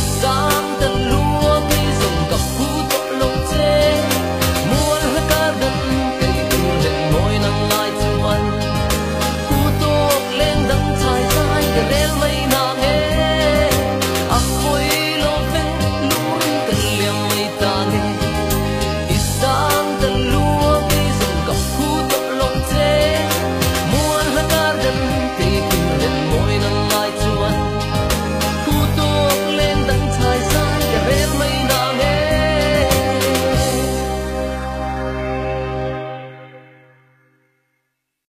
so